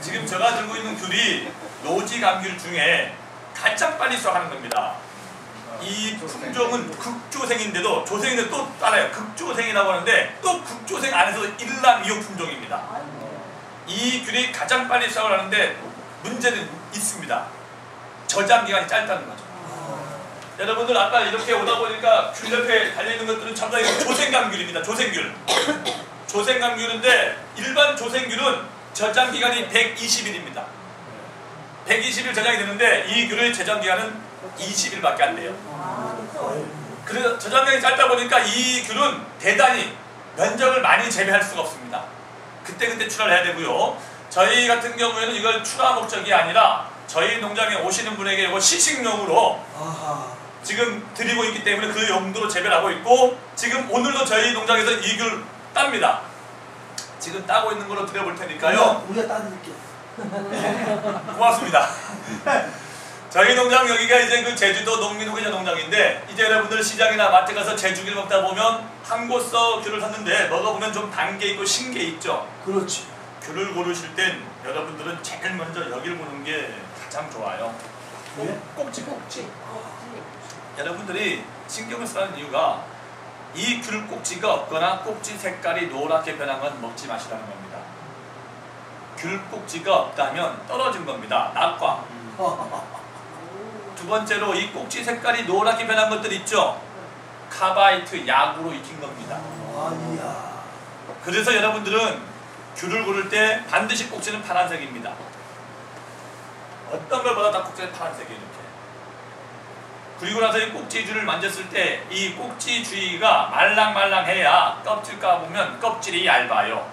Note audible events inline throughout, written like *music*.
지금 제가 들고 있는 귤이 노지 감귤 중에 가장 빨리 수확하는 겁니다. 이 품종은 극조생인데도 조생인데 또 따라요. 극조생이라고 하는데 또 극조생 안에서 일남 2호 품종입니다. 이 귤이 가장 빨리 수확을 하는데 문제는 있습니다. 저장 기간이 짧다는 거죠. 여러분들 아까 이렇게 오다 보니까 귤 옆에 달려있는 것들은 전부 다 조생감귤입니다. 조생귤. 조생감귤인데 일반 조생귤은 저장 기간이 120일입니다. 120일 저장이 되는데 이 귤의 저장 기간은 20일밖에 안 돼요. 그래서 저장량이 짧다 보니까 이 귤은 대단히 면적을 많이 재배할 수가 없습니다. 그때그때 출하를 해야 되고요. 저희 같은 경우에는 이걸 출하 목적이 아니라 저희 농장에 오시는 분에게 이거 시식용으로. 지금 드리고 있기 때문에 그 용도로 재배를 하고 있고 지금 오늘도 저희 농장에서 이 귤 땁니다. 지금 따고 있는 걸로 드려볼 테니까요. 우리가 따드릴게. *laughs* 고맙습니다. *laughs* 저희 농장 여기가 이제 그 제주도 농민후계자 농장인데 이제 여러분들 시장이나 마트 가서 제주귤 먹다 보면 한 곳서 귤을 샀는데 먹어보면 좀 단 게 있고 신 게 있죠. 그렇지. 귤을 고르실 땐 여러분들은 제일 먼저 여길 보는 게 가장 좋아요. 왜? 꼭지 꼭지. 여러분들이 신경을 쓰는 이유가 이 귤 꼭지가 없거나 꼭지 색깔이 노랗게 변한 건 먹지 마시라는 겁니다. 귤 꼭지가 없다면 떨어진 겁니다. 낙과. 두 번째로 이 꼭지 색깔이 노랗게 변한 것들 있죠. 카바이트 약으로 익힌 겁니다. 그래서 여러분들은 귤을 고를 때 반드시 꼭지는 파란색입니다. 어떤 걸 보다 다 꼭지는 파란색이에요. 그리고 나서 이 꼭지줄을 만졌을 때 이 꼭지 주위가 말랑말랑해야 껍질 까보면 껍질이 얇아요.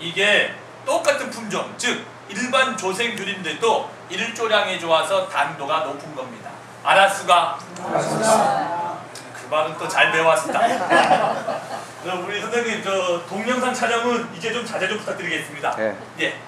이게 똑같은 품종, 즉 일반 조생귤인데도 일조량이 좋아서 당도가 높은 겁니다. 알았수가? 그 말은 또 잘 배웠습니다. *laughs* 우리 선생님 저 동영상 촬영은 이제 좀 자제 좀 부탁드리겠습니다. 네. 예.